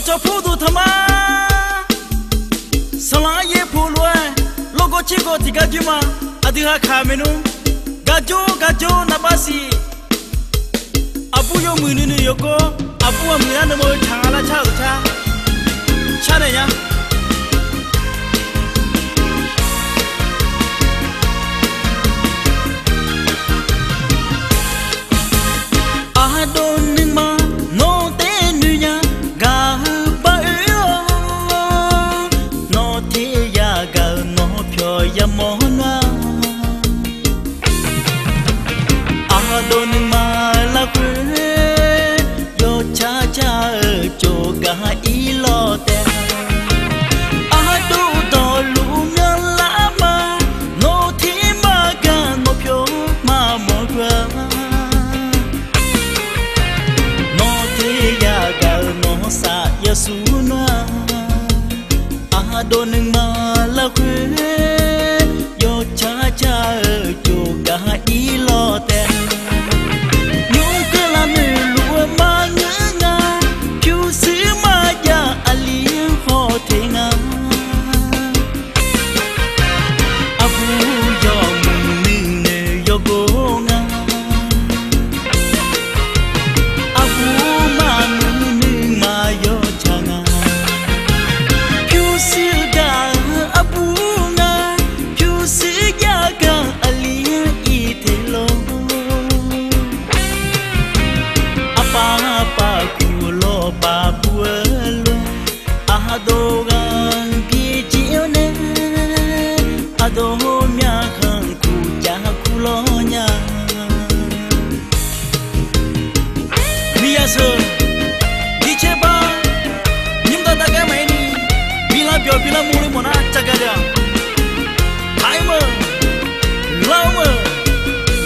Chocho pudu tama Salan ye pulwe Logo chigo tika juma Adiha kaminu Gajo gajo nabasi Abu yo mwini yoko Abu wa mwina namo changala chago cha Chane ya. nó thế ya gạo nó xa ya su na a do nâng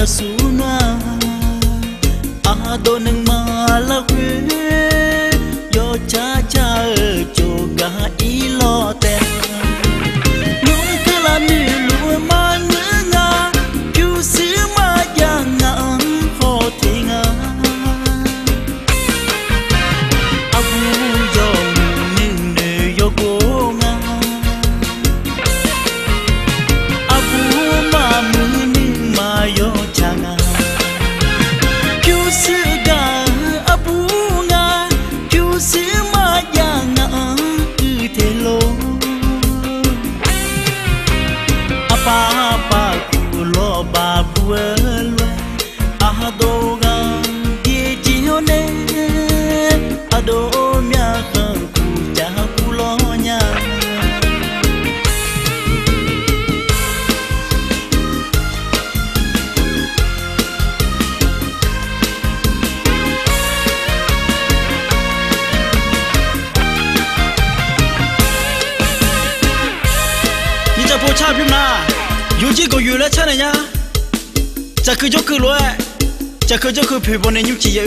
Yesu. do mia khang ku cha pulonya Ni cha po cha pim na yu ji go yu la cha na nya cha ku jo ku lo cha ku jo ku pi bo ne nyu chi ya